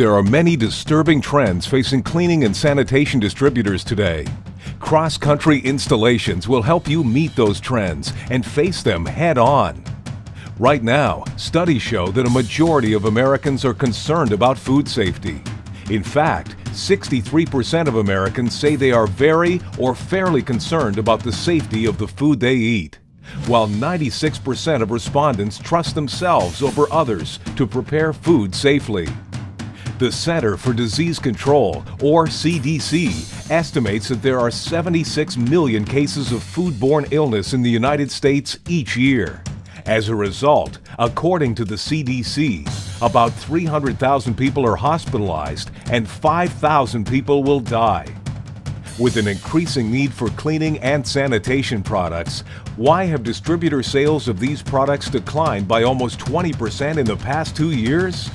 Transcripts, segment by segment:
There are many disturbing trends facing cleaning and sanitation distributors today. Cross Country Installations will help you meet those trends and face them head on. Right now, studies show that a majority of Americans are concerned about food safety. In fact, 63% of Americans say they are very or fairly concerned about the safety of the food they eat, while 96% of respondents trust themselves over others to prepare food safely. The Center for Disease Control, or CDC, estimates that there are 76 million cases of foodborne illness in the United States each year. As a result, according to the CDC, about 300,000 people are hospitalized and 5,000 people will die. With an increasing need for cleaning and sanitation products, why have distributor sales of these products declined by almost 20% in the past two years?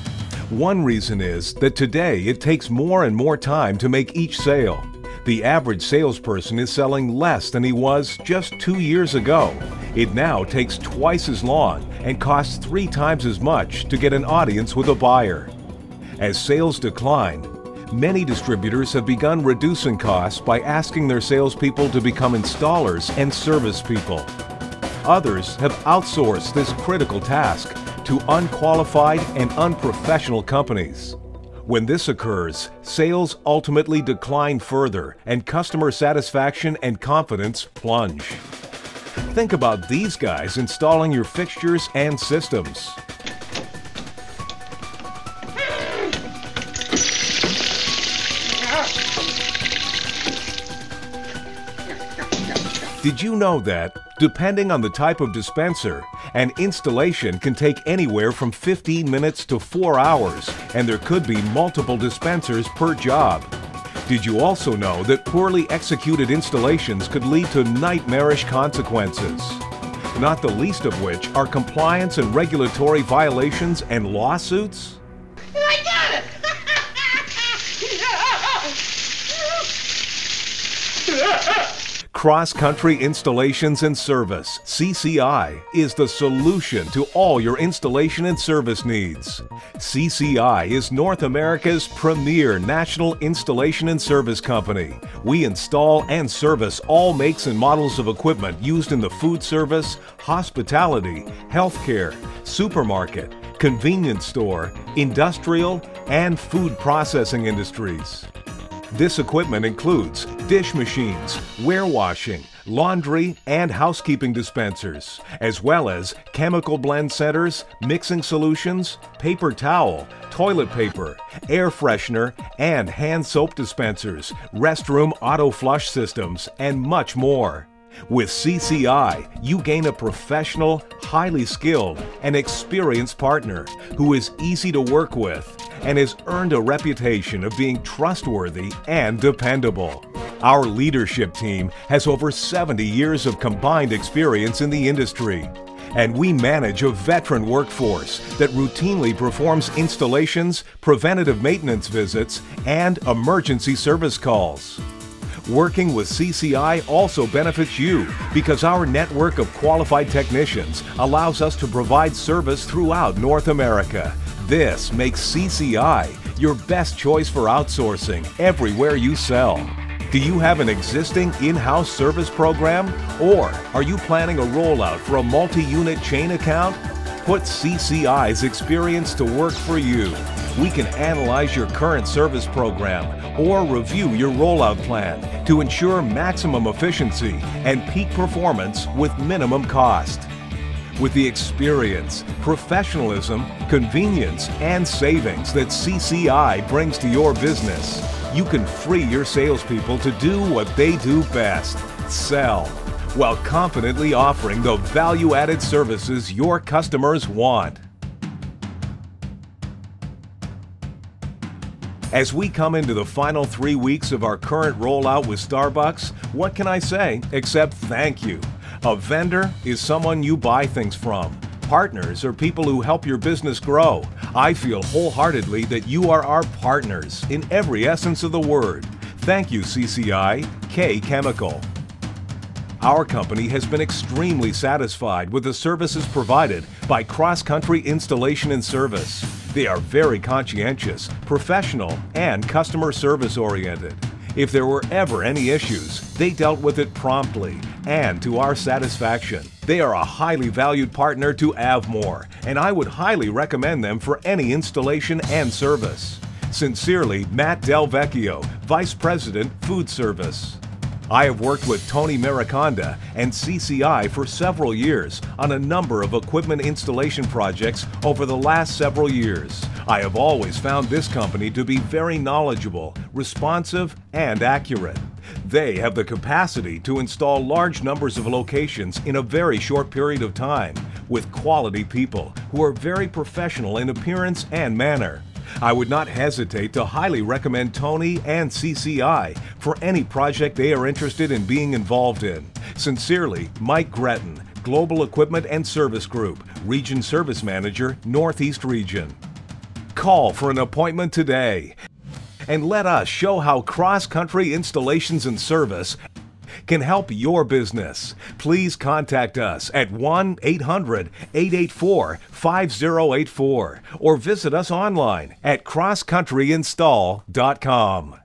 One reason is that today it takes more and more time to make each sale. The average salesperson is selling less than he was just two years ago. It now takes twice as long and costs three times as much to get an audience with a buyer. As sales decline, many distributors have begun reducing costs by asking their salespeople to become installers and service people. Others have outsourced this critical task to unqualified and unprofessional companies. When this occurs, sales ultimately decline further and customer satisfaction and confidence plunge. Think about these guys installing your fixtures and systems. Did you know that, depending on the type of dispenser, an installation can take anywhere from 15 minutes to 4 hours, and there could be multiple dispensers per job? Did you also know that poorly executed installations could lead to nightmarish consequences? Not the least of which are compliance and regulatory violations and lawsuits? Cross Country Installations and Service, CCI, is the solution to all your installation and service needs. CCI is North America's premier national installation and service company. We install and service all makes and models of equipment used in the food service, hospitality, healthcare, supermarket, convenience store, industrial, and food processing industries. This equipment includes dish machines, warewashing, laundry, and housekeeping dispensers, as well as chemical blend centers, mixing solutions, paper towel, toilet paper, air freshener, and hand soap dispensers, restroom auto flush systems, and much more. With CCI, you gain a professional, highly skilled, and experienced partner who is easy to work with and has earned a reputation of being trustworthy and dependable. Our leadership team has over 70 years of combined experience in the industry. And we manage a veteran workforce that routinely performs installations, preventative maintenance visits, and emergency service calls. Working with CCI also benefits you because our network of qualified technicians allows us to provide service throughout North America. This makes CCI your best choice for outsourcing everywhere you sell. Do you have an existing in-house service program? Or are you planning a rollout for a multi-unit chain account? Put CCI's experience to work for you. We can analyze your current service program or review your rollout plan to ensure maximum efficiency and peak performance with minimum cost. With the experience, professionalism, convenience, and savings that CCI brings to your business, you can free your salespeople to do what they do best sell while confidently offering the value added services your customers want. As we come into the final three weeks of our current rollout with Starbucks, what can I say except thank you? A vendor is someone you buy things from. Partners are people who help your business grow. I feel wholeheartedly that you are our partners in every essence of the word. Thank you, CCI, Kay Chemical. Our company has been extremely satisfied with the services provided by Cross Country Installation and Service. They are very conscientious, professional, and customer service oriented. If there were ever any issues, they dealt with it promptly and to our satisfaction. They are a highly valued partner to Avmor, and I would highly recommend them for any installation and service. Sincerely, Matt Del Vecchio, Vice President, Food Service. I have worked with Tony Mariconda and CCI for several years on a number of equipment installation projects over the last several years. I have always found this company to be very knowledgeable, responsive, and accurate. They have the capacity to install large numbers of locations in a very short period of time with quality people who are very professional in appearance and manner. I would not hesitate to highly recommend Tony and CCI for any project they are interested in being involved in. Sincerely, Mike Gretton, Global Equipment and Service Group, Region Service Manager, Northeast Region. Call for an appointment today and let us show how cross country installations and service can help your business. Please contact us at 1 800 884 5084 or visit us online at crosscountryinstall.com.